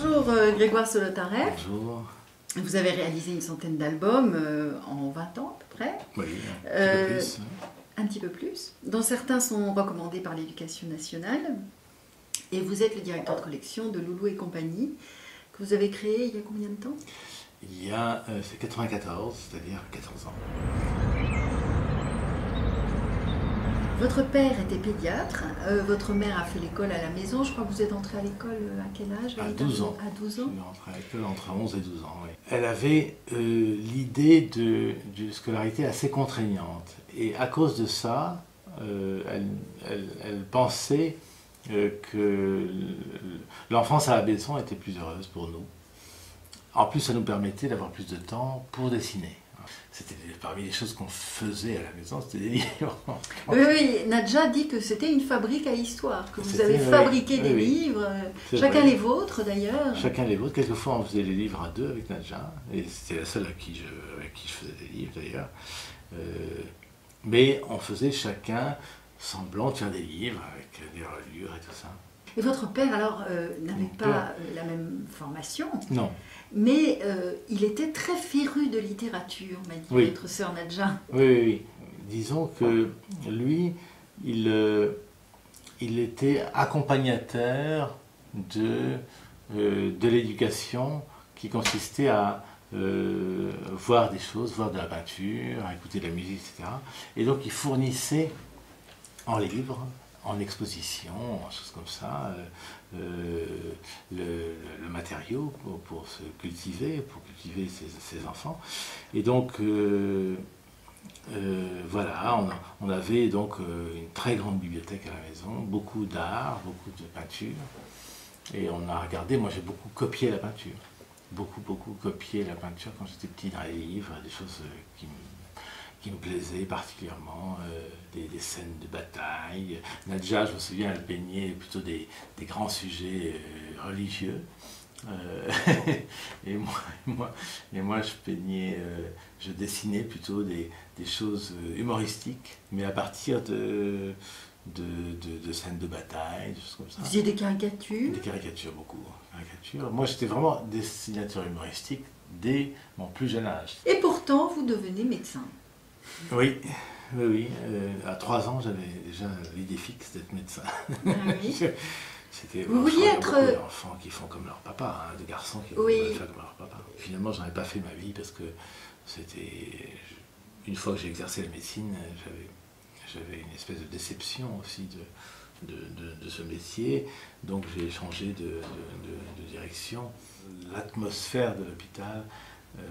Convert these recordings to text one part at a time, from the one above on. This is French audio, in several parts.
Bonjour euh, Grégoire Solotarev. Bonjour. Vous avez réalisé une centaine d'albums euh, en 20 ans à peu près. Oui, un petit Euh, peu plus. Un petit peu plus. Dont certains sont recommandés par l'éducation nationale. Et vous êtes le directeur de collection de Loulou et compagnie, que vous avez créé il y a combien de temps? Il y a, euh, c'est 94, c'est-à-dire 14 ans. Votre père était pédiatre, euh, votre mère a fait l'école à la maison. Je crois que vous êtes entré à l'école euh, à quel âge À Elle est 12 ans. À 12 Je ans. suis rentré à l'école entre 11 et 12 ans. oui. Elle avait euh, l'idée de- d'une scolarité assez contraignante. Et à cause de ça, euh, elle, elle- elle pensait que l'enfance à la maison était plus heureuse pour nous. En plus, ça nous permettait d'avoir plus de temps pour dessiner. C'était parmi les choses qu'on faisait à la maison, c'était des livres. Oui, oui, Nadja dit que c'était une fabrique à histoire, que vous avez fabriqué oui, des oui. livres, euh, chacun vrai. les vôtres d'ailleurs. Chacun les vôtres. Quelquefois, on faisait les livres à deux avec Nadja. Et c'était la seule à qui je, avec qui je faisais des livres, d'ailleurs. Euh, mais on faisait chacun semblant de faire des livres avec des reliures et tout ça. Et votre père, alors, euh, n'avait pas père. la même formation, Non. Mais euh, il était très féru de littérature, m'a dit Oui. votre sœur Nadja. Oui, oui, oui. Disons que lui, il, euh, il était accompagnateur de, euh, de l'éducation qui consistait à voir des choses, voir de la peinture, à écouter de la musique, etc. Et donc il fournissait en livres, en exposition, en choses comme ça, euh, le, matériau pour, se cultiver, pour cultiver ses, enfants. Et donc, euh, euh, voilà, on, on avait donc une très grande bibliothèque à la maison, beaucoup d'art, beaucoup de peinture. Et on a regardé, moi j'ai beaucoup copié la peinture. Beaucoup, beaucoup copié la peinture quand j'étais petit dans les livres, des choses qui me, qui me plaisaient particulièrement, euh, des, des scènes de bataille. Nadja, je me souviens, elle peignait plutôt des, des grands sujets euh, religieux. Euh, et, moi, et moi, et moi, je peignais, je dessinais plutôt des, des choses humoristiques, mais à partir de, de, de- de scènes de bataille, des choses comme ça. Vous faisiez des caricatures? Des caricatures, beaucoup. Caricatures. Moi, j'étais vraiment dessinateur humoristique dès mon plus jeune âge. Et pourtant, vous devenez médecin. Oui, oui, oui. euh, à trois ans, j'avais déjà l'idée fixe d'être médecin. Ah oui. C'était, Vous vouliez y a être- beaucoup d'enfants qui font comme leur papa, hein, de garçons qui Oui. faire comme leur papa. Finalement, j'en ai pas fait ma vie parce que c'était. Une fois que j'ai exercé la médecine, j'avais, une espèce de déception aussi de, de, de- de ce métier. Donc j'ai changé de direction. L'atmosphère de l'hôpital euh,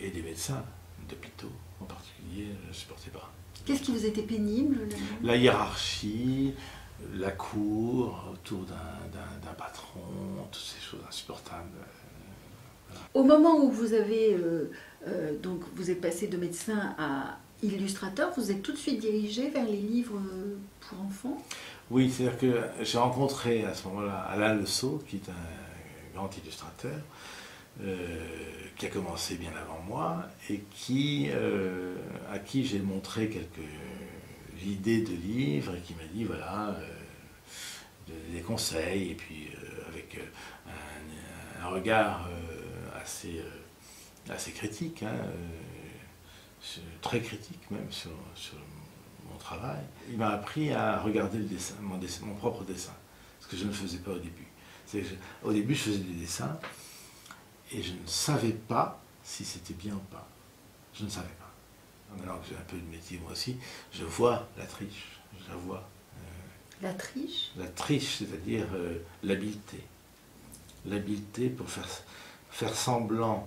et des médecins d'hôpitaux en particulier, je ne supportais pas. Qu'est-ce qui vous était pénible La hiérarchie, la cour autour d'un, patron, toutes ces choses insupportables. Au moment où vous avez euh, euh, donc vous êtes passé de médecin à illustrateur, vous êtes tout de suite dirigé vers les livres euh, pour enfants? Oui, c'est-à-dire que j'ai rencontré à ce moment-là Alain Le Sceau, qui est un grand illustrateur, euh, qui a commencé bien avant moi, et qui, euh, à qui j'ai montré quelques idées de livres, et qui m'a dit, voilà, euh, de- des conseils, et puis euh, avec euh, un, regard euh, assez, euh, assez critique, hein, euh, très critique même sur, mon travail. Il m'a appris à regarder le dessin, mon, mon propre dessin, ce que je ne faisais pas au début. Je- au début, je faisais des dessins et je ne savais pas si c'était bien ou pas. Je ne savais pas. Maintenant que j'ai un peu de métier moi aussi, je vois la triche, je la vois. La triche? La triche, c'est-à-dire euh, l'habileté. L'habileté pour faire, faire semblant,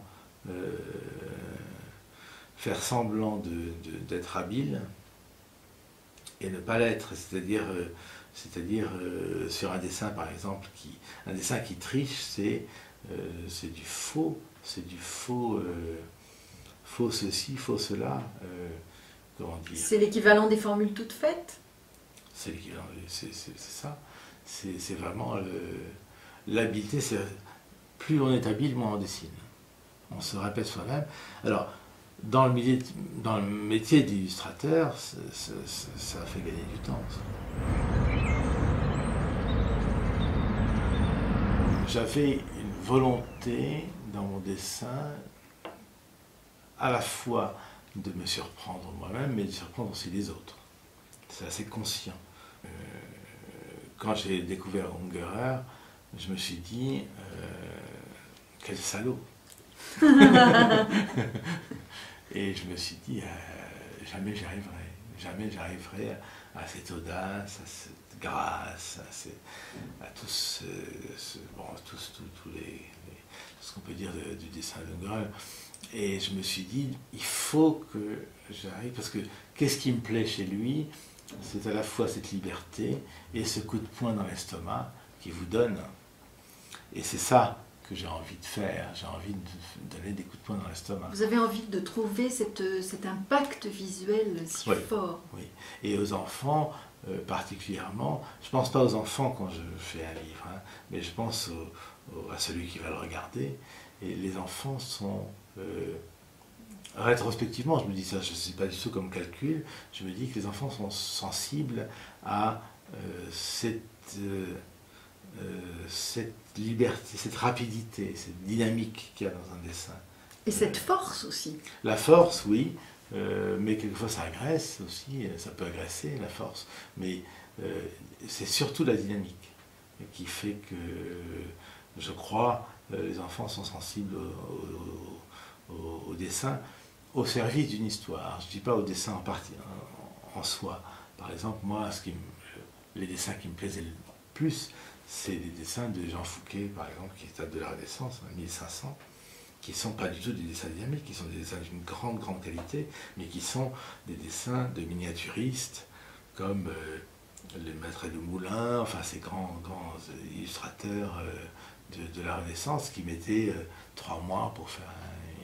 euh, faire semblant d'être habile et ne pas l'être. C'est-à-dire, euh, c'est-à-dire euh, sur un dessin, par exemple, qui, un dessin qui triche, c'est euh, c'est du faux, c'est du faux, euh, faux ceci, faux cela. euh, comment dire? C'est l'équivalent des formules toutes faites? c'est l'équivalent, c'est ça. C'est vraiment le- l'habileté. Plus on est habile, moins on dessine. On se répète soi-même. Alors, dans le, milieu, dans le métier d'illustrateur, ça fait gagner du temps. j'avais volonté dans mon dessin à la fois de me surprendre moi-même, mais de surprendre aussi les autres. C'est assez conscient. Euh, quand j'ai découvert Ungerer, je me suis dit, euh, quel salaud Et je me suis dit, euh, jamais j'y arriverai, jamais j'arriverai à, cette audace, à cette grâce, à, tout ce, bon, tout, les, ce qu'on peut dire du dessin de Et je me suis dit, il faut que j'arrive, parce que qu'est-ce qui me plaît chez lui? C'est à la fois cette liberté et ce coup de poing dans l'estomac qui vous donne. Et c'est ça que j'ai envie de faire. J'ai envie de donner des coups de poing dans l'estomac. Vous avez envie de trouver cette, cet impact visuel si fort. Oui. Et aux enfants, euh, particulièrement, je ne pense pas aux enfants quand je fais un livre, hein, mais je pense à celui qui va le regarder. Et les enfants sont. Euh, rétrospectivement, je me dis ça, je ne sais pas du tout comme calcul, je me dis que les enfants sont sensibles à euh, cette euh, cette liberté, cette rapidité, cette dynamique qu'il y a dans un dessin. Et cette force aussi. La force, oui, euh, mais quelquefois ça agresse aussi, ça peut agresser la force, mais euh, c'est surtout la dynamique qui fait que, je crois, les enfants sont sensibles au, dessin au service d'une histoire. Je ne dis pas au dessin en, partie, en, soi. Par exemple, moi, ce qui les dessins qui me plaisaient le plus, c'est des dessins de Jean Fouquet, par exemple, qui datent de la Renaissance, en 1500, qui ne sont pas du tout des dessins dynamiques, qui sont des dessins d'une grande, grande qualité, mais qui sont des dessins de miniaturistes, comme euh, le maître de Moulin, enfin ces grands, grands illustrateurs euh, de, la Renaissance qui mettaient euh, trois mois pour faire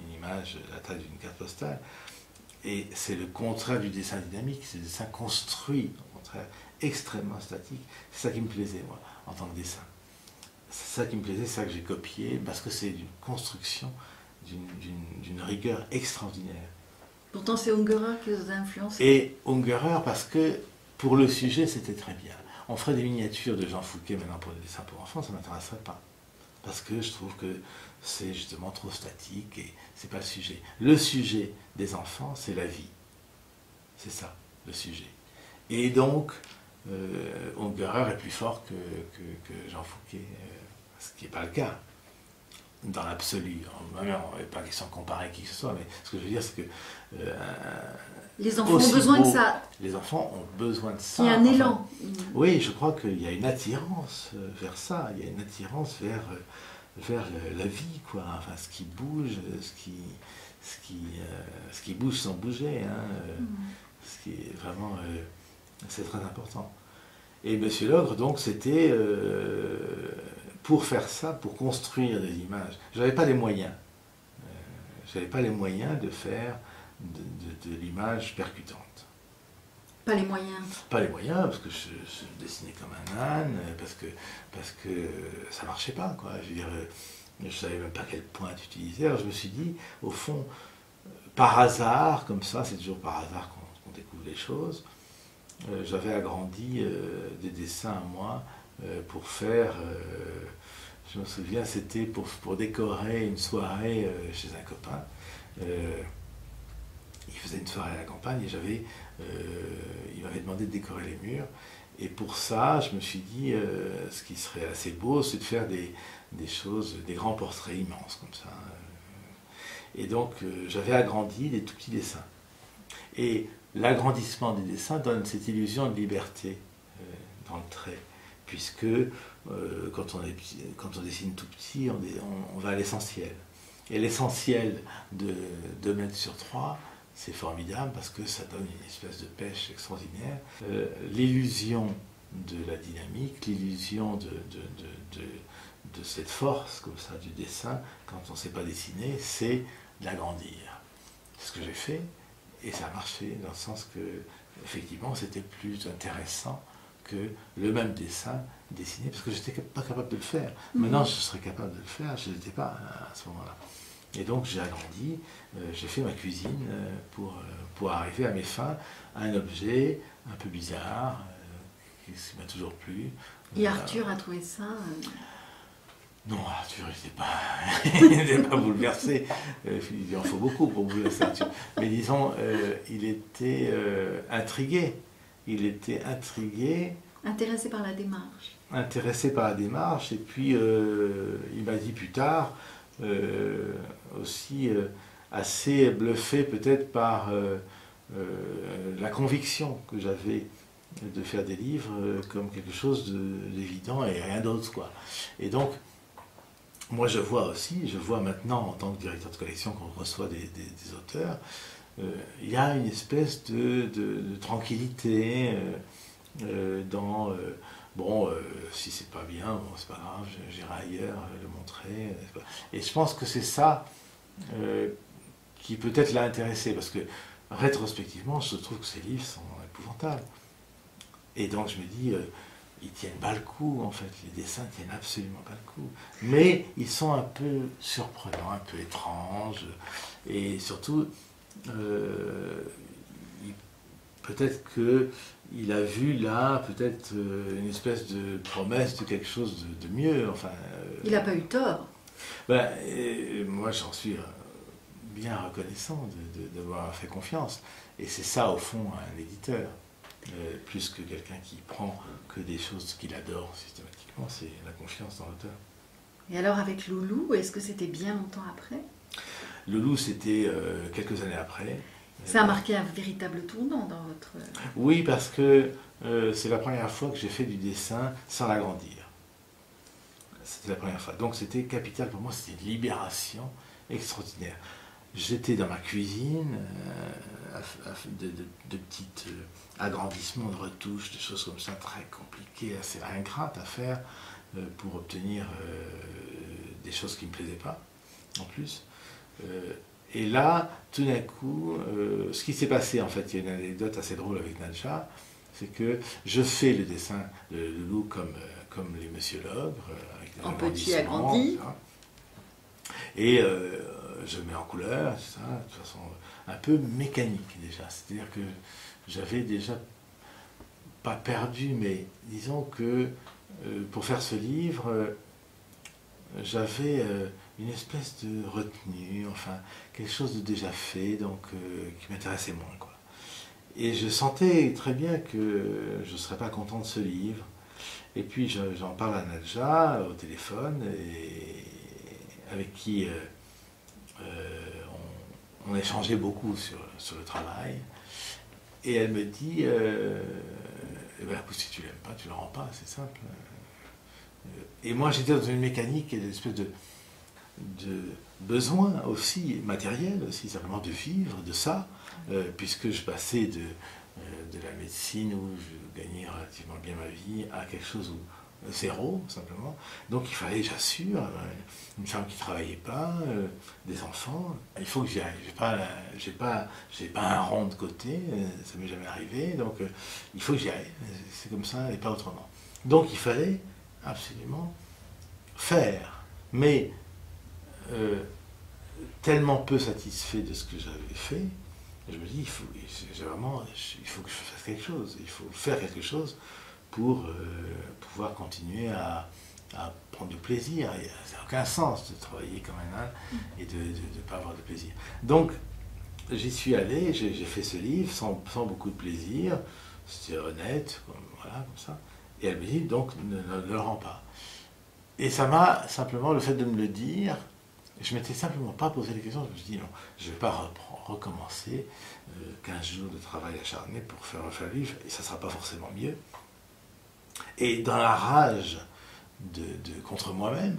une image de la taille d'une carte postale. Et c'est le contraire du dessin dynamique, c'est le dessin construit, contraire, extrêmement statique. C'est ça qui me plaisait, moi en tant que dessin. C'est ça qui me plaisait, c'est ça que j'ai copié, parce que c'est une construction d'une rigueur extraordinaire. Pourtant, c'est Ungerer qui vous a influencé. Et Ungerer, parce que pour le sujet, c'était très bien. On ferait des miniatures de Jean Fouquet maintenant pour le dessin pour enfants, ça ne m'intéresserait pas. Parce que je trouve que c'est justement trop statique et c'est pas le sujet. Le sujet des enfants, c'est la vie. C'est ça, le sujet. Et donc, euh, Ungerer est plus fort que, Jean Fouquet, euh, ce qui n'est pas le cas dans l'absolu. Il n'est pas question de comparer qui que ce soit, mais ce que je veux dire, c'est que. Euh, les enfants ont besoin de ça. Les enfants ont besoin de ça. Il y a un élan. oui, je crois qu'il y a une attirance vers ça. Il y a une attirance vers, vers la vie, quoi. Enfin, ce qui bouge, ce qui, ce qui, ce qui bouge sans bouger. Hein, mm. Ce qui est vraiment. C'est très important. Et M. Logre, donc, c'était euh, pour faire ça, pour construire des images. Je n'avais pas les moyens. Euh, je n'avais pas les moyens de faire de, l'image percutante. Pas les moyens Pas les moyens, parce que je, dessinais comme un âne, parce que, parce que ça marchait pas. Quoi. Je veux je ne savais même pas quel point utiliser. Alors je me suis dit, au fond, par hasard, comme ça, c'est toujours par hasard qu'on découvre les choses, euh, j'avais agrandi euh, des dessins à moi euh, pour faire, je me souviens, c'était pour, décorer une soirée chez un copain. il faisait une soirée à la campagne et j'avais, il m'avait demandé de décorer les murs. Et pour ça, je me suis dit, ce qui serait assez beau, c'est de faire des, des, choses, des grands portraits immenses comme ça. Et donc, j'avais agrandi des tout petits dessins. Et l'agrandissement des dessins donne cette illusion de liberté euh, dans le trait, puisque euh, quand, on dessine tout petit, on, va à l'essentiel. Et l'essentiel de 2 mètres sur 3, c'est formidable parce que ça donne une espèce de pêche extraordinaire. Euh, l'illusion de la dynamique, l'illusion de, de, de, cette force comme ça du dessin, quand on ne sait pas dessiner, c'est d'agrandir. C'est ce que j'ai fait. Et ça a marché dans le sens que, effectivement, c'était plus intéressant que le même dessin dessiné, parce que je n'étais pas capable de le faire. Mhm. Maintenant, je serais capable de le faire, je n'étais pas à ce moment-là. Et donc, j'ai agrandi, euh, j'ai fait ma cuisine euh, pour, euh, pour arriver à mes fins, à un objet un peu bizarre, qui m'a toujours plu. Et Arthur a trouvé ça Non, Arthur, il n'était pas, pas bouleversé. Euh, il en faut beaucoup pour bouleverser Arthur. Mais disons, euh, il était euh, intrigué. Il était intrigué. Intéressé par la démarche. Intéressé par la démarche. Et puis, il m'a dit plus tard, aussi assez bluffé peut-être par la conviction que j'avais de faire des livres comme quelque chose d'évident et rien d'autre. quoi. Et donc, moi, je vois aussi, je vois maintenant en tant que directeur de collection qu'on reçoit des, auteurs, euh, il y a une espèce de, tranquillité euh, euh, dans bon, si c'est pas bien, bon, c'est pas grave, j'irai ailleurs le montrer. Et je pense que c'est ça qui peut-être l'a intéressé, parce que rétrospectivement, je trouve que ces livres sont épouvantables. Et donc je me dis, ils tiennent pas le coup, en fait. Les dessins tiennent absolument pas le coup. Mais ils sont un peu surprenants, un peu étranges. Et surtout, euh, peut-être qu'il a vu là, peut-être euh, une espèce de promesse de quelque chose de, mieux. Enfin, euh, il n'a pas eu tort. Ben, moi, j'en suis bien reconnaissant d'avoir fait confiance. Et c'est ça, au fond, un éditeur. Euh, plus que quelqu'un qui prend que des choses qu'il adore systématiquement, c'est la confiance dans l'auteur. Et alors avec Loulou, est-ce que c'était bien longtemps après? Loulou, c'était euh, quelques années après. Ça a marqué un véritable tournant dans votre... Oui, parce que euh, c'est la première fois que j'ai fait du dessin sans l'agrandir. C'était la première fois. Donc c'était capital pour moi, c'était une libération extraordinaire. J'étais dans ma cuisine, de, euh, agrandissements de retouches, des choses comme ça très compliquées, assez ingrates à faire euh, pour obtenir euh, des choses qui ne me plaisaient pas, en plus. et là, tout d'un coup, ce qui s'est passé, en fait, il y a une anecdote assez drôle avec Nadja, c'est que je fais le dessin de, loup comme, comme les Monsieur Logre, avec des en petit agrandi. Et je mets en couleur, ça, de toute façon un peu mécanique déjà. C'est-à-dire que j'avais déjà pas perdu, mais disons que euh, pour faire ce livre, euh, j'avais euh, une espèce de retenue, enfin quelque chose de déjà fait, donc qui m'intéressait moins. Quoi. Et je sentais très bien que je ne serais pas content de ce livre. Et puis j'en parle à Nadja au téléphone, et avec qui on échangeait beaucoup sur, sur, le travail. Et elle me dit, euh, eh ben, si tu l'aimes pas, tu le rends pas, c'est simple. Et moi, j'étais dans une mécanique, une espèce de, de besoin aussi matériel, aussi simplement de vivre de ça, euh, puisque je passais de, euh, de la médecine où je gagnais relativement bien ma vie à quelque chose où zéro, simplement. Donc il fallait, j'assure, euh, une femme qui ne travaillait pas, euh, des enfants, il faut que j'y aille. Pas, j'ai pas, j'ai pas un rond de côté, euh, ça m'est jamais arrivé, donc il faut que j'y aille. C'est comme ça et pas autrement. Donc il fallait absolument faire. Mais tellement peu satisfait de ce que j'avais fait, je me dis, il faut, vraiment, il faut que je fasse quelque chose, il faut faire quelque chose pour euh, pouvoir continuer à, prendre du plaisir. Ça n'a aucun sens de travailler comme un âne et de ne pas avoir de plaisir. Donc, j'y suis allé, j'ai fait ce livre sans, beaucoup de plaisir, c'était honnête, voilà, comme ça. Et elle me dit, donc, ne, le rends pas. Et ça m'a simplement, le fait de me le dire, je m'étais simplement pas posé la question, je me suis dit, non, je ne vais pas recommencer 15 euh, jours de travail acharné pour faire un livre, et ça ne sera pas forcément mieux. Et dans la rage de, contre moi-même,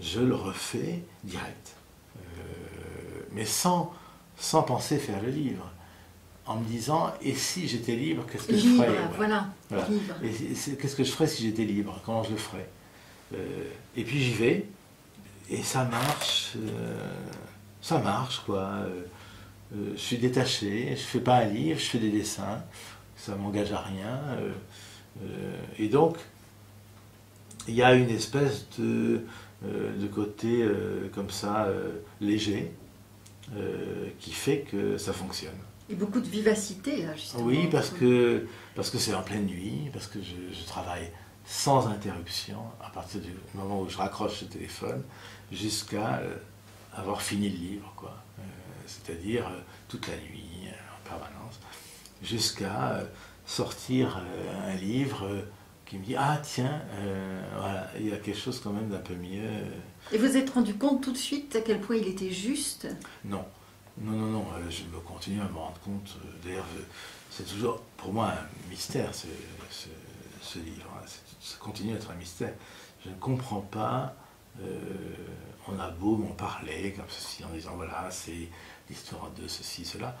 je le refais direct. Euh, mais sans, sans penser faire le livre. En me disant, et si j'étais libre, qu'est-ce que je ferais? Voilà, qu'est-ce que je ferais si j'étais libre? Comment je le ferais? Euh, Et puis j'y vais, et ça marche. Euh, ça marche, quoi. je suis détaché, je fais pas un livre, je fais des dessins, ça m'engage à rien. Euh, et donc, il y a une espèce de, euh, de côté euh, comme ça, léger, qui fait que ça fonctionne. Et beaucoup de vivacité, là, justement. Oui, parce que parce que c'est en pleine nuit, parce que je, travaille sans interruption, à partir du moment où je raccroche le téléphone, jusqu'à euh, avoir fini le livre, quoi. Euh, c'est-à-dire euh, toute la nuit, en permanence, jusqu'à sortir un livre qui me dit Ah, tiens, voilà, il y a quelque chose quand même d'un peu mieux. Et vous êtes rendu compte tout de suite à quel point il était juste? Non. Non, non, non, je me continue à me rendre compte. D'ailleurs, c'est toujours pour moi un mystère ce, ce, livre. Hein. Ça continue à être un mystère. Je ne comprends pas. on a beau m'en parler comme ceci en disant voilà, c'est l'histoire de ceci, cela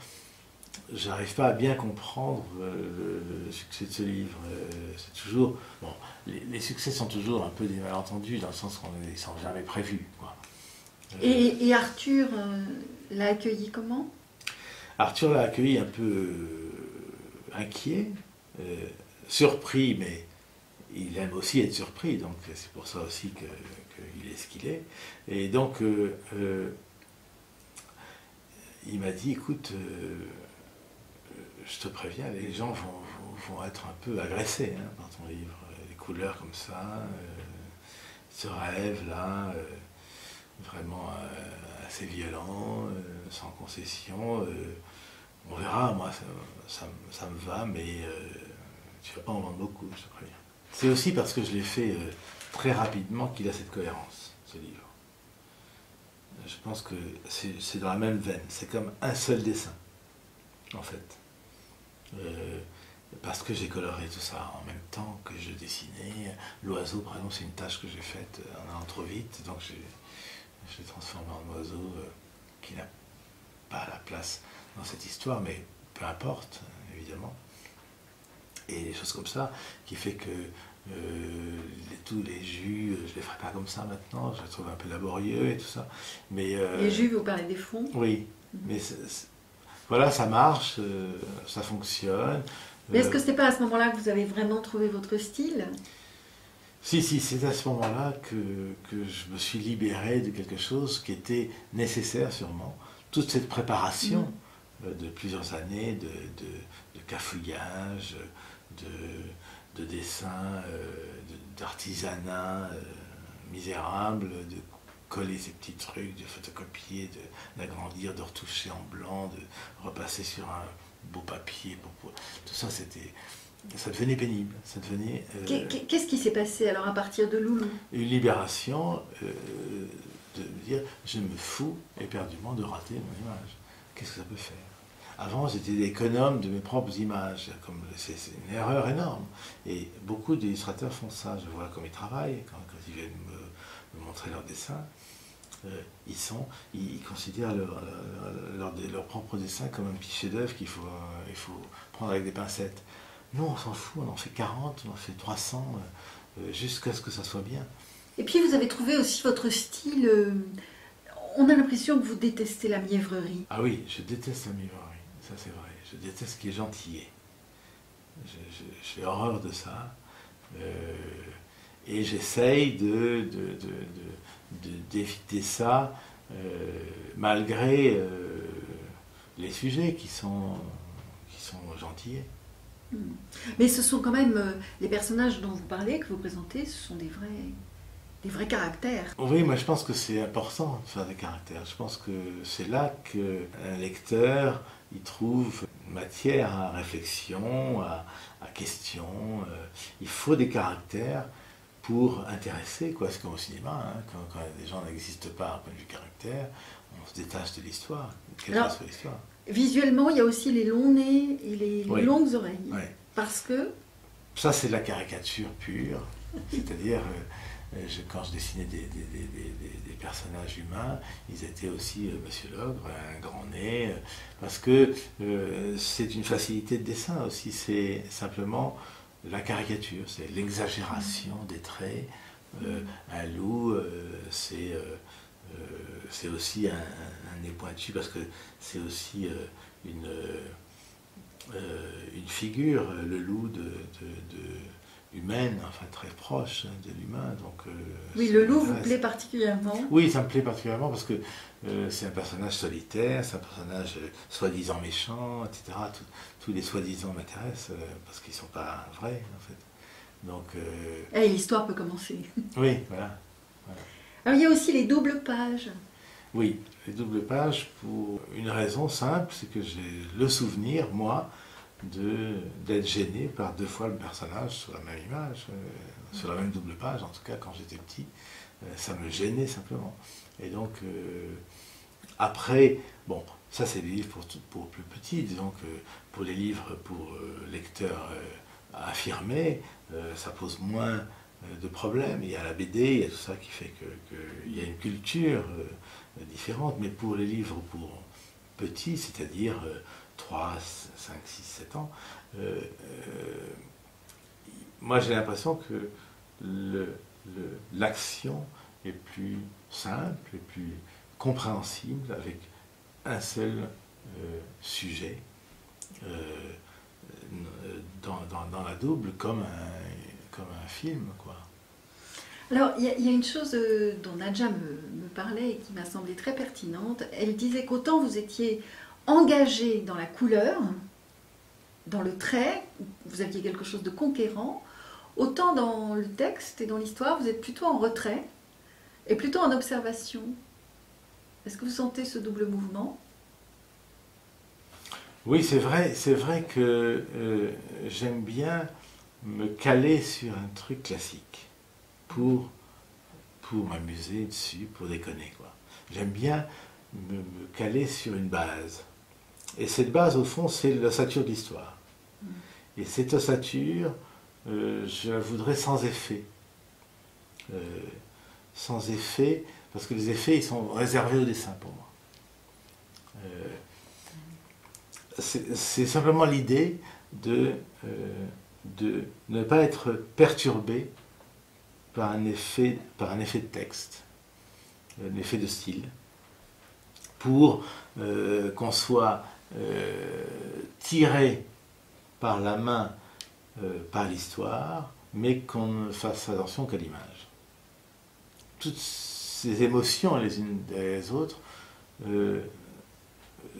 j'arrive pas à bien comprendre euh, le, succès de ce livre. Euh, c'est toujours. Bon, les, succès sont toujours un peu des malentendus, dans le sens qu'on ne sont jamais prévus. Quoi. Euh, et, Arthur l'a accueilli comment? Arthur l'a accueilli un peu inquiet, surpris, mais il aime aussi être surpris, donc c'est pour ça aussi qu'il est ce qu'il est. Et donc, il m'a dit, écoute, je te préviens, les gens vont, être un peu agressés hein, par ton livre. Les couleurs comme ça, euh, ce rêve là, euh, vraiment euh, assez violent, sans concession. on verra, moi ça, me va, mais tu vas pas en vendre beaucoup, je te préviens. C'est aussi parce que je l'ai fait très rapidement qu'il a cette cohérence, ce livre. Je pense que c'est dans la même veine, c'est comme un seul dessin, en fait. Euh, parce que j'ai coloré tout ça en même temps que je dessinais. L'oiseau, par exemple, c'est une tâche que j'ai faite en allant trop vite, donc je l'ai transformé en oiseau euh, qui n'a pas la place dans cette histoire, mais peu importe, évidemment. Et des choses comme ça, qui fait que euh, tous les jus, je les ferai pas comme ça maintenant, je les trouve un peu laborieux et tout ça. Mais, les jus, vous parlez des fonds? Oui, mhm. mais voilà, ça marche, euh, ça fonctionne. Mais est-ce que ce n'est pas à ce moment-là que vous avez vraiment trouvé votre style? Si, si, c'est à ce moment-là que, je me suis libéré de quelque chose qui était nécessaire sûrement. Toute cette préparation mm. euh, de plusieurs années de, cafouillage, de, de dessin, euh, d'artisanat misérable, de coller ces petits trucs, de photocopier, d'agrandir, de, retoucher en blanc, de repasser sur un beau papier. tout ça, c'était, ça devenait pénible. Ça devenait. Euh, qu'est-ce qui s'est passé alors à partir de Loulou? Une libération euh, de me dire, je me fous éperdument de rater mon image. Qu'est-ce que ça peut faire? Avant, j'étais économe de mes propres images. Comme c'est, une erreur énorme. Et beaucoup d'illustrateurs font ça. Je vois comme ils travaillent, quand, ils viennent me, me montrer leurs dessins. Euh, ils, sont, ils, considèrent leur, leur, propre dessin comme un petit chef-d'œuvre qu'il faut, euh, il faut prendre avec des pincettes. Nous, on s'en fout, on en fait 40, on en fait 300, euh, jusqu'à ce que ça soit bien. Et puis, vous avez trouvé aussi votre style. on a l'impression que vous détestez la mièvrerie. Ah oui, je déteste la mièvrerie, ça c'est vrai. Je déteste ce qui est gentillet. J'ai horreur de ça. et j'essaye de, de, d'éviter ça euh, malgré euh, les sujets qui sont, qui sont gentils. Hmm. Mais ce sont quand même euh, les personnages dont vous parlez, que vous présentez, ce sont des vrais, des vrais caractères. Oui, moi je pense que c'est important de faire des caractères. Je pense que c'est là qu'un lecteur il trouve matière à réflexion, à, à question. il faut des caractères pour intéresser, quoi. C'est comme au cinéma, hein, quand, les gens n'existent pas à point de vue caractère, on se détache de l'histoire, l'histoire. Visuellement, il y a aussi les longs nez et les, longues oreilles. Parce que. Ça, c'est de la caricature pure. C'est-à-dire, euh, quand je dessinais des, personnages humains, ils étaient aussi euh, Monsieur Logre, un grand nez, euh, parce que c'est une facilité de dessin aussi. C'est simplement la caricature, c'est l'exagération des traits. Euh, un loup, euh, c'est euh, c'est aussi un, nez pointu parce que c'est aussi une figure, le loup de, humaine, enfin très proche de l'humain. Donc, oui, le loup vous plaît particulièrement? Oui, ça me plaît particulièrement parce que c'est un personnage solitaire, c'est un personnage soi-disant méchant, etc tous les soi-disant m'intéressent euh, parce qu'ils ne sont pas vrais en fait. Donc, euh, Et l'histoire peut commencer. oui, voilà. Alors il y a aussi les doubles pages. Oui, les doubles pages pour une raison simple, c'est que j'ai le souvenir, moi, d'être gêné par deux fois le personnage sur la même image, euh, sur la même double page, en tout cas quand j'étais petit. Euh, ça me gênait simplement. Et donc, euh, après, bon, ça c'est des livres pour, pour plus petits, disons que pour les livres pour lecteurs affirmés, ça pose moins de problèmes. Il y a la BD, il y a tout ça qui fait que- qu'il y a une culture différente, mais pour les livres pour petits, c'est-à-dire 3, 5, 6, 7 ans, euh, euh, moi j'ai l'impression que l'action est plus simple et plus compréhensible avec un seul euh, sujet dans, dans- la double comme un, comme un film. Quoi. Alors il y, a- une chose dont Nadja me, me parlait et qui m'a semblé très pertinente. Elle disait qu'autant vous étiez engagé dans la couleur, dans le trait, vous aviez quelque chose de conquérant, autant dans le texte et dans l'histoire, vous êtes plutôt en retrait et plutôt en observation. Est-ce que vous sentez ce double mouvement? Oui, c'est vrai, c'est vrai que euh, j'aime bien me caler sur un truc classique pour, m'amuser dessus, pour déconner. J'aime bien me caler sur une base. Et cette base, au fond, c'est l'ossature de l'histoire. Et cette ossature, euh, je la voudrais sans effet. Euh, sans effet, parce que les effets, ils sont réservés au dessin pour moi. Euh, c'est simplement l'idée de, de ne pas être perturbé par un effet, par un effet de texte, un effet de style, pour qu'on soit euh, tiré par la main euh, par l'histoire, mais qu'on ne fasse attention qu'à l'image. Toutes ces émotions les unes derrière les autres, euh,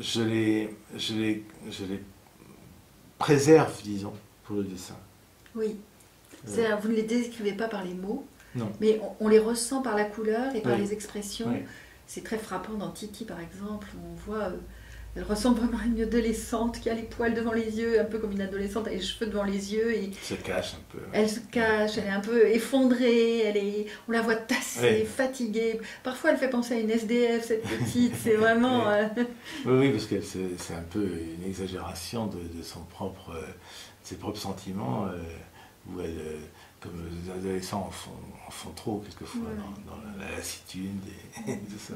je les, je, les, je les préserve, disons, pour le dessin. Oui. C'est-à-dire, vous ne les décrivez pas par les mots, Non. mais on, on les ressent par la couleur et par Oui. les expressions. Oui. C'est très frappant dans Titi, par exemple, où on voit. Elle ressemble vraiment à une adolescente qui a les poils devant les yeux, un peu comme une adolescente, et les cheveux devant les yeux, et Se cache un peu. elle se cache, elle est un peu effondrée, elle est, on la voit tassée, Oui. fatiguée. Parfois, elle fait penser à une SDF, cette petite. C'est vraiment. Oui. euh, Oui, parce que c'est un peu une exagération de, de son propre, euh, de ses propres sentiments, euh, où elle, comme les adolescents en font, en font trop quelquefois, dans, dans la, la lassitude et, tout ça.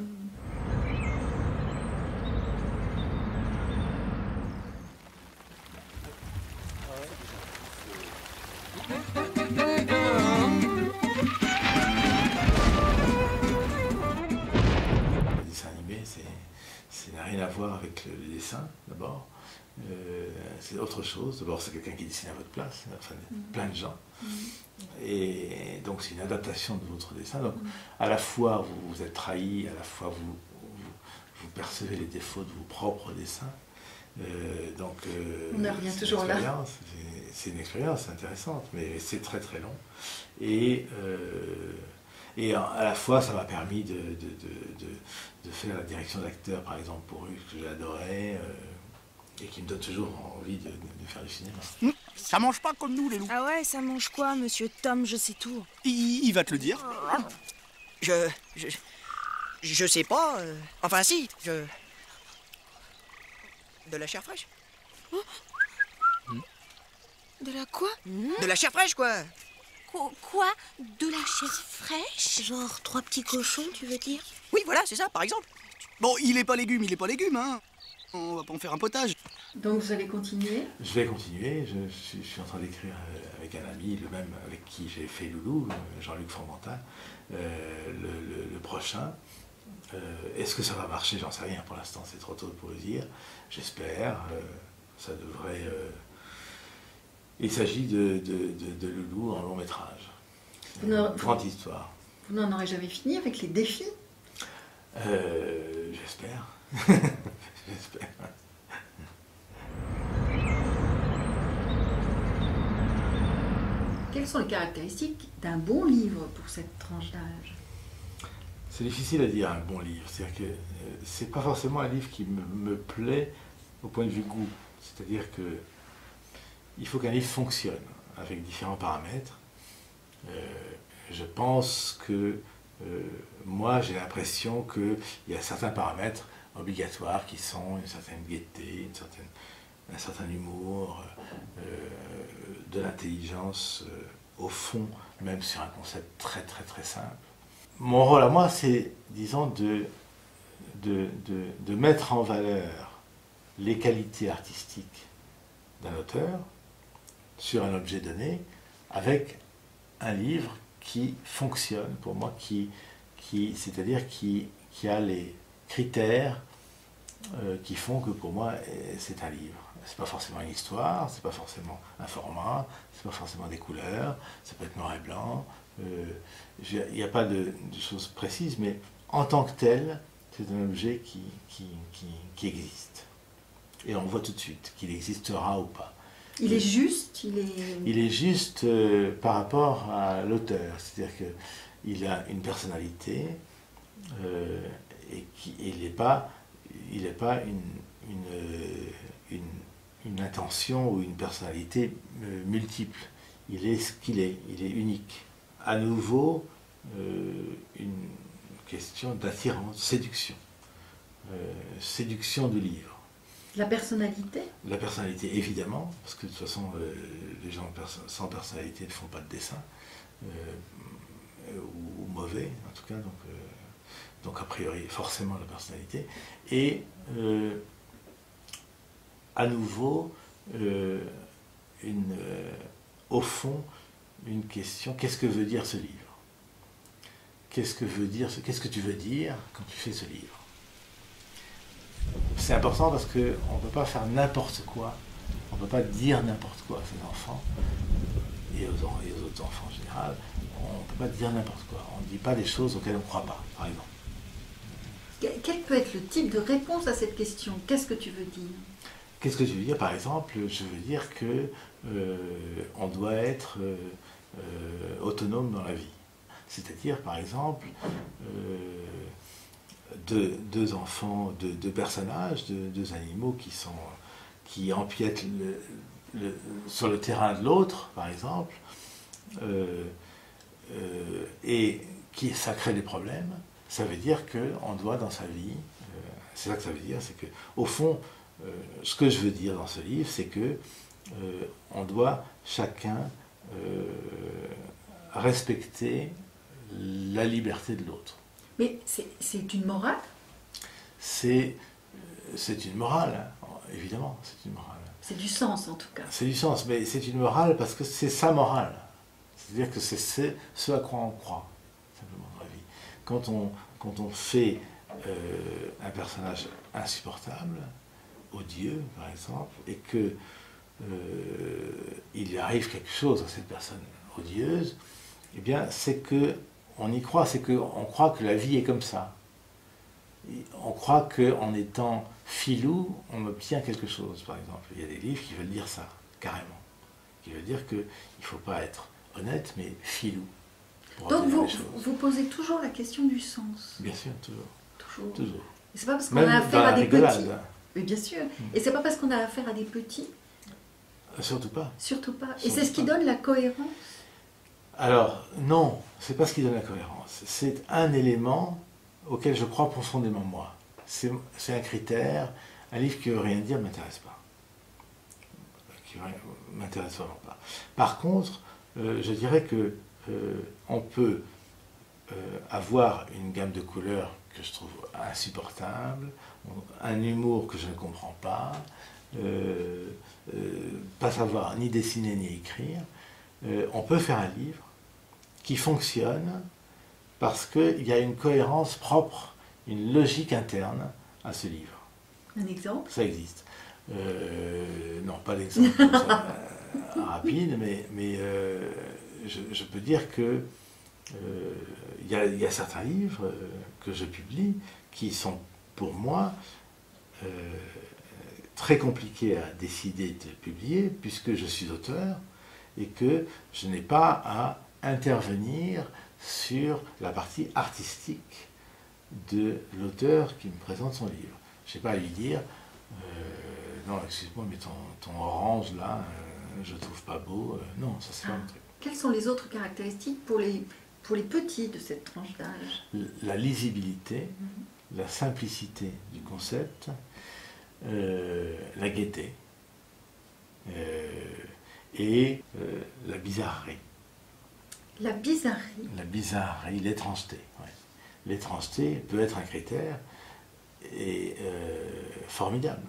C'est autre chose. D'abord, c'est quelqu'un qui dessine à votre place, enfin, plein de gens. Et donc, c'est une adaptation de votre dessin. Donc, à la fois, vous, vous êtes trahi, à la fois, vous, vous, vous percevez les défauts de vos propres dessins. Euh, donc, euh, On en revient c'est une toujours là. expérience, c'est- une expérience intéressante, mais c'est très très long. Et, euh, et à la fois, ça m'a permis de, de, de- de- de faire la direction d'acteur, par exemple, pour eux, que j'adorais, et qui me donne toujours envie de, de- de faire du cinéma. Ça mange pas comme nous, les loups. Ah ouais, ça mange quoi, monsieur Tom Je sais tout. Il, il va te le dire. Je. Je. Je sais pas. euh, Enfin, si, je. De la chair fraîche De la quoi? De la chair fraîche, quoi Qu- Quoi? De la chair fraîche? Genre trois petits cochons, tu veux dire? Oui, voilà, c'est ça, par exemple. Bon, il est pas légume, il est pas légume, hein. On va pas en faire un potage. Donc, vous allez continuer. Je vais continuer, je, suis, je suis en train d'écrire euh, avec un ami, le même avec qui j'ai fait Loulou, euh, Jean-Luc Formentin, euh, le, le- le prochain. Euh, Est-ce que ça va marcher? J'en sais rien pour l'instant, c'est trop tôt pour le dire. J'espère, euh, ça devrait... euh, Il s'agit de, de- de- de Loulou en long métrage. Une grande histoire. Vous n'en aurez jamais fini avec les défis? Euh, J'espère. J'espère. Quels sont les caractéristiques d'un bon livre pour cette tranche d'âge? C'est difficile à dire un bon livre. C'est-à-dire que euh, c'est pas forcément un livre qui me, me plaît au point de vue goût. C'est-à-dire que il faut qu'un livre fonctionne avec différents paramètres. Euh, je pense que euh, moi, j'ai l'impression qu'il y a certains paramètres obligatoires qui sont une certaine gaieté, une certaine, un certain humour, euh, de l'intelligence euh, au fond, même sur un concept très très très simple. Mon rôle à moi, c'est, disons, de, de, de, de mettre en valeur les qualités artistiques d'un auteur sur un objet donné avec un livre qui fonctionne pour moi, qui, qui, c'est-à-dire qui, qui a les critères euh, qui font que pour moi euh, c'est un livre. C'est pas forcément une histoire, c'est pas forcément un format, c'est pas forcément des couleurs, ça peut être noir et blanc. Euh, Il n'y a pas de, de choses précises, mais en tant que tel, c'est un objet qui, qui, qui, qui existe. Et on voit tout de suite qu'il existera ou pas. Il est juste, il est... Il est juste euh, par rapport à l'auteur, c'est-à-dire qu'il a une personnalité euh, et qui- et il n'est pas, il n'est pas une, une, une- une intention ou une personnalité euh, multiple. Il est ce qu'il est, il est unique. À nouveau, euh, une question d'attirance, séduction. Euh, séduction du livre. La personnalité? La personnalité, évidemment, parce que de toute façon, euh, les gens perso- sans personnalité ne font pas de dessin, euh, ou, ou mauvais, en tout cas. Donc, donc, a priori, forcément, la personnalité. Et, euh, à nouveau, euh, euh, au fond, une question qu'est-ce que veut dire ce livre? Qu'est-ce que veut dire ce- Qu'est-ce que tu veux dire quand tu fais ce livre? C'est important parce qu'on ne peut pas faire n'importe quoi, on ne peut pas dire n'importe quoi à ses enfants et aux, et aux autres enfants en général. On ne peut pas dire n'importe quoi. On ne dit pas des choses auxquelles on ne croit pas, par exemple. Que- Quel peut être le type de réponse à cette question? Qu'est-ce que tu veux dire? Qu'est-ce que je veux dire? Par exemple, je veux dire que euh, on doit être euh, euh, autonome dans la vie. C'est-à-dire, par exemple, deux, enfants, deux, personnages, deux, animaux qui sont qui empiètent sur le terrain de l'autre, par exemple, et qui ça crée des problèmes. Ça veut dire qu'on doit dans sa vie, euh, c'est ça que ça veut dire, c'est que au fond, euh, ce que je veux dire dans ce livre, c'est que euh, on doit chacun respecter la liberté de l'autre. Mais c'est une morale? C'est c'est une morale, hein, évidemment, c'est une morale. C'est du sens en tout cas. C'est du sens, mais c'est une morale parce que c'est sa morale. C'est-à-dire que c'est ce, ce à quoi on croit, simplement dans la vie. Quand on, quand fait euh, un personnage insupportable, odieux par exemple, et que euh, arrive quelque chose à cette personne odieuse, eh bien c'est que on y croit, c'est qu'on croit que la vie est comme ça. On croit qu'en étant filou, on obtient quelque chose, par exemple. Il y a des livres qui veulent dire ça, carrément. Qui veulent dire qu'il ne faut pas être honnête, mais filou. Donc vous, posez toujours la question du sens. Bien sûr, toujours. Toujours. toujours. Et C'est pas parce qu'on a affaire à des petits. Oui, bien sûr. Et c'est pas parce qu'on a affaire à des petits, surtout pas. surtout pas. Et c'est ce qui donne la cohérence. Alors, non, c'est pas ce qui donne la cohérence. C'est un élément auquel je crois profondément, moi. C'est c'est un critère. Un livre qui veut rien dire ne m'intéresse pas. Qui m'intéresse vraiment pas. Par contre, euh, je dirais que euh, on peut euh, avoir une gamme de couleurs que je trouve insupportable, un humour que je ne comprends pas, euh, euh, pas savoir ni dessiner ni écrire. Euh, on peut faire un livre qui fonctionne parce qu'il y a une cohérence propre, une logique interne à ce livre. Un exemple? Ça existe. Euh, non, pas euh, rapide, mais, mais euh, je, peux dire que euh, il y, a, certains livres euh, que je publie qui sont pour moi euh, très compliqués à décider de publier puisque je suis auteur et que je n'ai pas à intervenir sur la partie artistique de l'auteur qui me présente son livre. Je n'ai pas à lui dire non, excuse-moi, mais ton, orange là, je trouve pas beau. Non, ça c'est pas un truc. Quelles sont les autres caractéristiques pour les, pour les petits de cette tranche d'âge? La lisibilité, mhm. la simplicité du concept, la gaieté et la bizarrerie. La bizarrerie La bizarrerie, l'étrangeté. L'étrangeté peut être un critère et, formidable.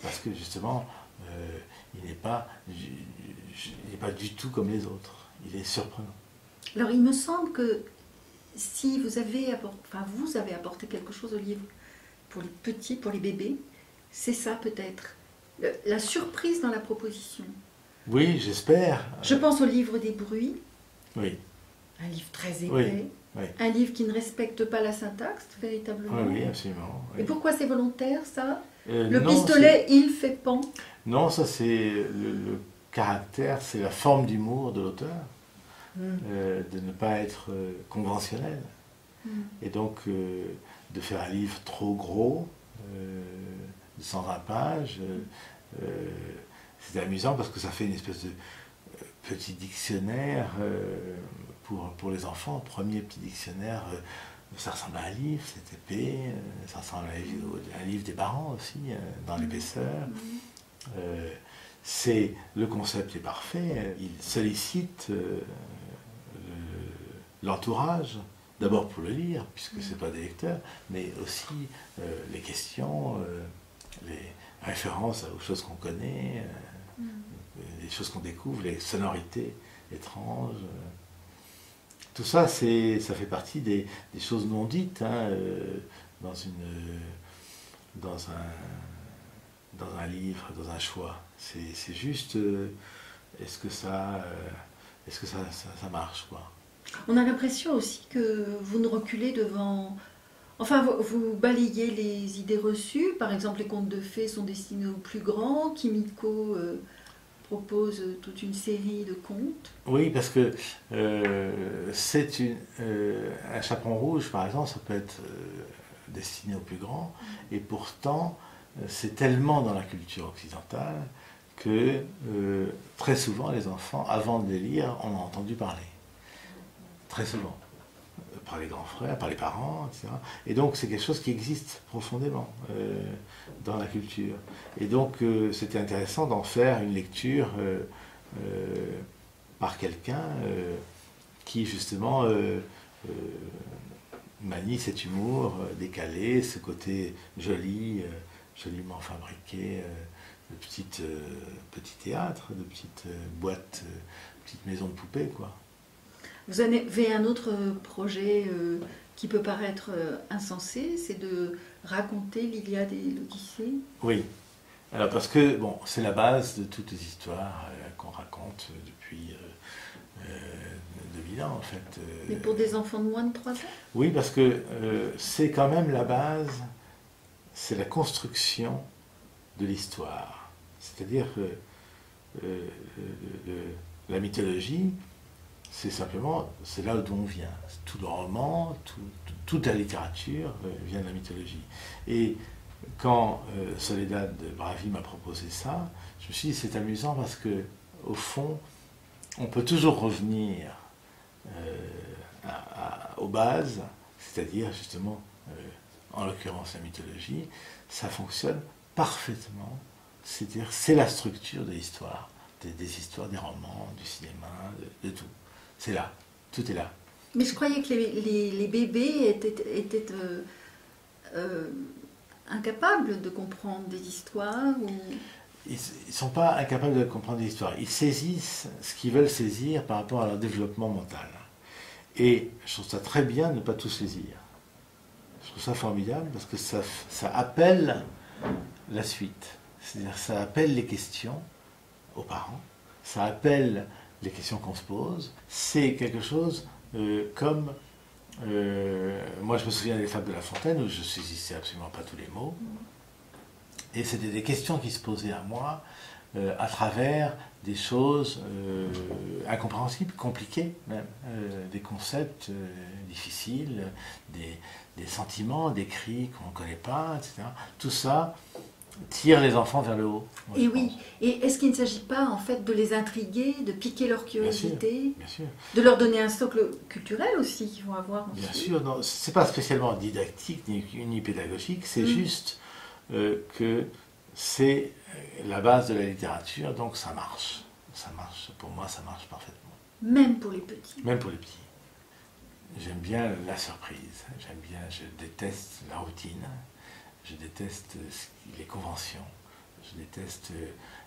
Parce que justement, euh, il n'est pas, pas du tout comme les autres. Il est surprenant. Alors il me semble que si vous avez, apporté, enfin, vous avez apporté quelque chose au livre pour les petits, pour les bébés, c'est ça peut-être. La surprise dans la proposition. Oui, j'espère. Je pense au livre des bruits. Oui. Un livre très épais. Un livre qui ne respecte pas la syntaxe, véritablement. Oui, absolument. Et pourquoi c'est volontaire, ça? Euh, Le pistolet, il fait pan Non, ça c'est le, caractère, c'est la forme d'humour de l'auteur. Euh, de ne pas être euh, conventionnel. Hmm. Et donc, de faire un livre trop gros, de 120 pages, c'est amusant parce que ça fait une espèce de petit dictionnaire pour, pour les enfants, premier petit dictionnaire, euh, ça ressemble à un livre, c'est épais, euh, ça ressemble à un livre des parents aussi, euh, dans l'épaisseur. c'est le concept est parfait, il sollicite l'entourage, d'abord pour le lire, puisque ce n'est pas des lecteurs, mais aussi les questions, les références aux choses qu'on connaît, les choses qu'on découvre, les sonorités étranges. Tout ça, c'est, ça fait partie des, choses non dites hein, euh, dans, une, dans, un, dans un livre, dans un choix. C'est, juste, euh, est-ce que, ça, euh, est-ce que ça, ça, marche quoi On a l'impression aussi que vous ne reculez devant... Enfin, vous, balayez les idées reçues. Par exemple, les contes de fées sont destinés aux plus grands. Kimiko propose toute une série de contes. Oui, parce que euh, c'est une, euh, un chaperon rouge, par exemple, ça peut être euh, destiné aux plus grands, et pourtant, c'est tellement dans la culture occidentale que très souvent, les enfants, avant de les lire, on a entendu parler. Très souvent par les grands frères, par les parents, etc. Et donc c'est quelque chose qui existe profondément euh, dans la culture. Et donc euh, c'était intéressant d'en faire une lecture euh, par quelqu'un qui justement manie cet humour décalé, ce côté joli, joliment fabriqué de petites petits théâtres, de petites boîtes, petites maisons de poupées, quoi. Vous avez un autre projet euh, qui peut paraître euh, insensé, c'est de raconter l'Iliade et l'Odyssée? Oui. Alors parce que bon, c'est la base de toutes les histoires euh, qu'on raconte depuis 2000 ans en fait. Mais pour des enfants de moins de 3 ans? Oui, parce que c'est quand même la base, c'est la construction de l'histoire. C'est-à-dire que la mythologie, c'est simplement, c'est là d'où on vient. Tout le roman, toute la littérature euh, vient de la mythologie. Et quand euh, Soledad Bravi m'a proposé ça, je me suis dit c'est amusant parce que au fond, on peut toujours revenir euh, aux bases, c'est-à-dire justement, en l'occurrence la mythologie, ça fonctionne parfaitement. C'est-à-dire, c'est la structure de l'histoire, des, histoires, des romans, du cinéma, de tout. C'est là, tout est là. Mais je croyais que les, bébés étaient, euh, euh, incapables de comprendre des histoires Ils ne sont pas incapables de comprendre des histoires. Ils saisissent ce qu'ils veulent saisir par rapport à leur développement mental. Et je trouve ça très bien de ne pas tout saisir. Je trouve ça formidable parce que ça, ça appelle la suite. C'est-à-dire ça appelle les questions aux parents, ça appelle les questions qu'on se pose. C'est quelque chose euh, comme. Euh, moi, je me souviens des fables de La Fontaine où je saisissais absolument pas tous les mots. Et c'était des questions qui se posaient à moi euh, à travers des choses incompréhensibles, compliquées même, des concepts difficiles, des, des sentiments, des cris qu'on ne connaît pas, etc. Tout ça tire les enfants vers le haut. moi, Et oui, pense. et est-ce qu'il ne s'agit pas en fait de les intriguer, de piquer leur curiosité, Bien sûr. de leur donner un socle culturel aussi qu'ils vont avoir Bien ensuite sûr, non, c'est pas spécialement didactique ni, ni pédagogique, c'est Mm. juste euh, que c'est la base de la littérature, donc ça marche. Ça marche, pour moi ça marche parfaitement. Même pour les petits. Même pour les petits. J'aime bien la surprise, j'aime bien, je déteste la routine, je déteste euh, les conventions, je déteste euh,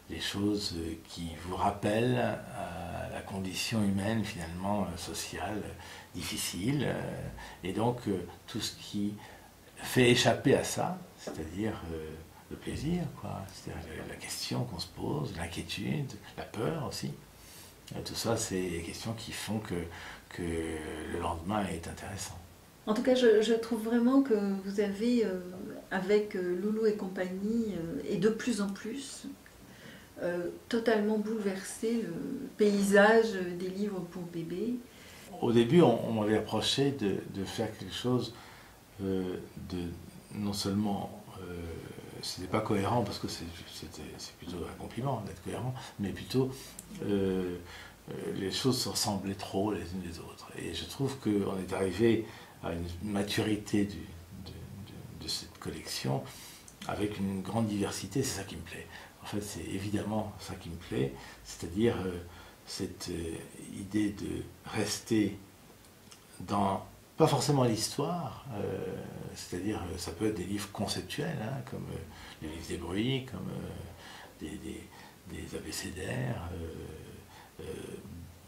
les choses euh, qui vous rappellent euh, la condition humaine finalement sociale difficile, et donc tout ce qui fait échapper à ça, c'est-à-dire le plaisir, quoi, c'est-à-dire la- question qu'on se pose, l'inquiétude, la peur aussi. Tout ça, c'est des questions qui font que, le lendemain est intéressant. En tout cas, je, trouve vraiment que vous avez, avec euh, Loulou et compagnie, euh, et de plus en plus, euh, totalement bouleversé le paysage des livres pour bébés. Au début, on, m'avait reproché de, faire quelque chose euh, de non seulement. Euh, c'était pas cohérent parce que c'est plutôt un compliment d'être cohérent, mais plutôt euh, euh, les choses se ressemblaient trop les unes les autres. Et je trouve qu'on est arrivé à une maturité du- de, de- de cette collection avec une grande diversité, c'est ça qui me plaît. En fait, c'est évidemment ça qui me plaît, c'est-à-dire euh, cette euh, idée de rester dans, pas forcément l'histoire, euh, c'est-à-dire ça peut être des livres conceptuels, hein, comme les livres des bruits, comme des, des, abécédaires,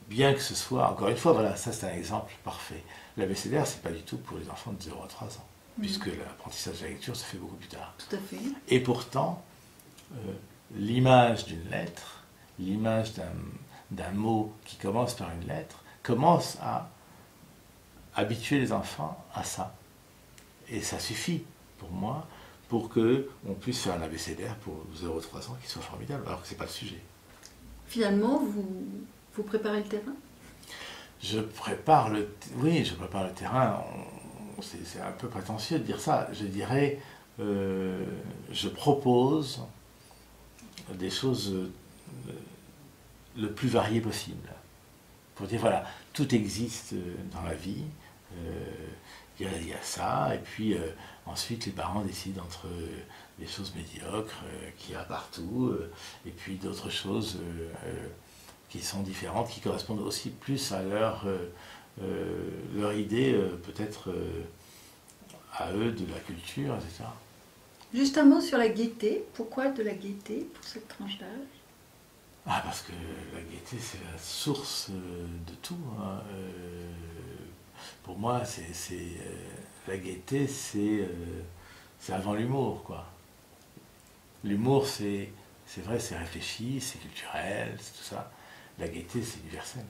bien que ce soit, encore une fois, voilà, ça c'est un exemple parfait. L'abécédaire, c'est pas du tout pour les enfants de 0 à 3 ans, puisque l'apprentissage de la lecture se fait beaucoup plus tard. Tout à fait. Et pourtant, euh, l'image d'une lettre, l'image d'un, mot qui commence par une lettre, commence à habituer les enfants à ça. Et ça suffit pour moi pour que on puisse faire un abécédaire pour 0-3 ans qui soit formidable, alors que ce n'est pas le sujet. Finalement, vous, vous préparez le terrain? Je prépare le, oui, je prépare le terrain. On- C'est, un peu prétentieux de dire ça. Je dirais, euh, je propose des choses euh, le plus variées possible. Pour dire voilà, tout existe euh, dans la vie. Il y, a, ça, et puis ensuite les parents décident entre des choses médiocres qu'il y a partout, et puis d'autres choses qui sont différentes, qui correspondent aussi plus à leur, leur idée, euh, peut-être euh, à eux, de la culture, etc. Juste un mot sur la gaieté. Pourquoi de la gaieté pour cette tranche d'âge? Ah, parce que la gaieté, c'est la source euh, de tout. hein. Euh, pour moi, c'est, c'est, euh, la gaieté, c'est, euh, c'est avant l'humour, quoi. L'humour, c'est, c'est vrai, c'est réfléchi, c'est culturel, c'est tout ça. La gaieté, c'est universel.